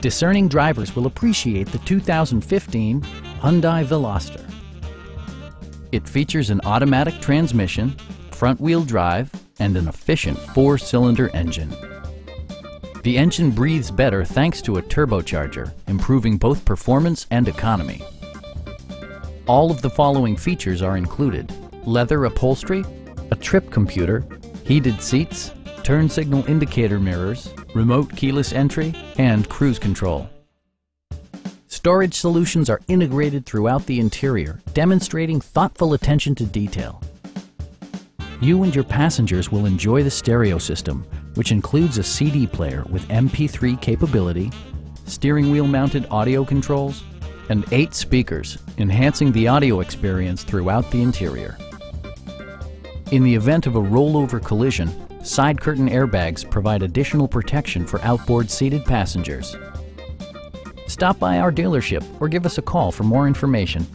Discerning drivers will appreciate the 2015 Hyundai Veloster. It features an automatic transmission, front-wheel drive, and an efficient four-cylinder engine. The engine breathes better thanks to a turbocharger, improving both performance and economy. All of the following features are included. Leather upholstery, a trip computer, heated seats, turn signal indicator mirrors, remote keyless entry, and cruise control. Storage solutions are integrated throughout the interior, demonstrating thoughtful attention to detail. You and your passengers will enjoy the stereo system, which includes a CD player with MP3 capability, steering wheel mounted audio controls, and eight speakers, enhancing the audio experience throughout the interior. In the event of a rollover collision, side curtain airbags provide additional protection for outboard seated passengers. Stop by our dealership or give us a call for more information.